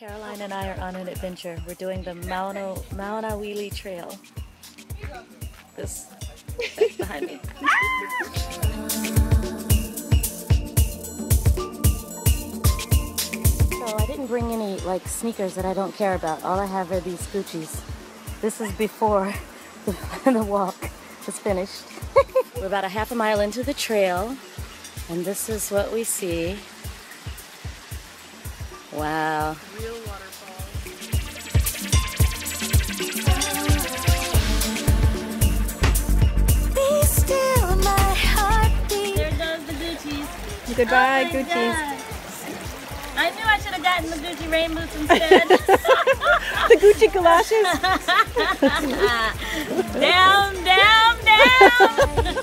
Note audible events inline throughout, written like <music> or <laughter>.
Caroline and I are on an adventure. We're doing the Mauna, Maunawili Trail. This that's behind me. So I didn't bring any like sneakers that I don't care about. All I have are these Gucci's. This is before <laughs> the, the walk is finished. <laughs> We're about a half a mile into the trail and this is what we see. Wow. Real waterfall. Be still my heartbeat. There goes the Gucci's. Goodbye, Oh my Gucci's. God. I knew I should have gotten the Gucci rain boots <laughs> instead. The Gucci galoshes. <laughs> down, down, down. <laughs>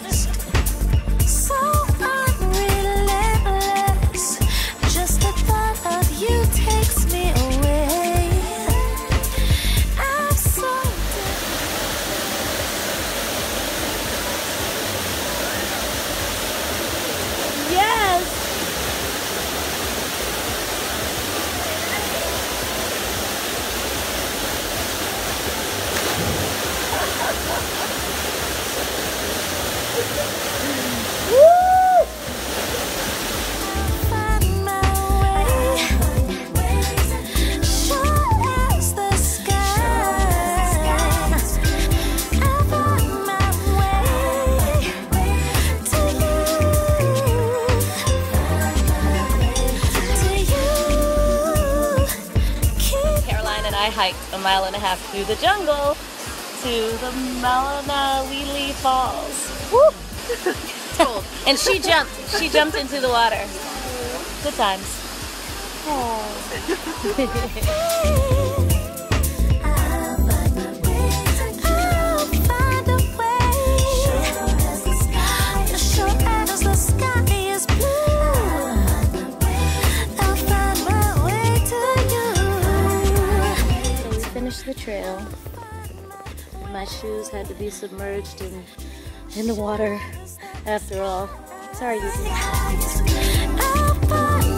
I hiked a mile and a half through the jungle to the Maunawili Falls. Woo! <laughs> and she jumped. She jumped into the water. Good times. So <laughs> trail. My shoes had to be submerged in in the water after all. Sorry, you.